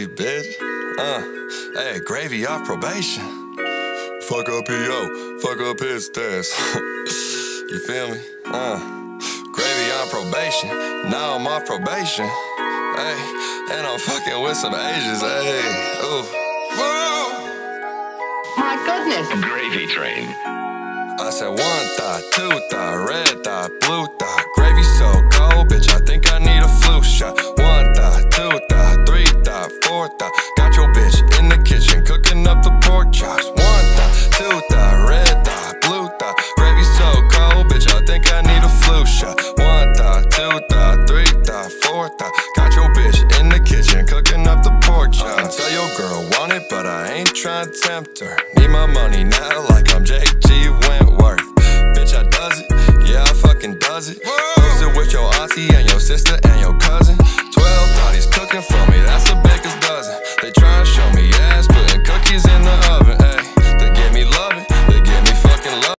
Hey, bitch. Uh, hey, gravy off probation. Fuck up PO, fuck up his test. you feel me? Uh, gravy on probation. Now I'm off probation. Hey, and I'm fucking with some Asians. Hey, ooh. Whoa! My goodness. Gravy Train. I said one thought, two thought, red thought, thought. Got your bitch in the kitchen cooking up the pork chops. One thought, two thought, red thought, blue thought. Gravy so cold, bitch. I think I need a flu shot. One thought, two thought, three thought, four thought. Got your bitch in the kitchen cooking up the pork chops. I can tell your girl want it, but I ain't trying to tempt her. Need my money now, like I'm JG Wentworth. Bitch, I does it, yeah, I fucking does it. Posted with your auntie and your sister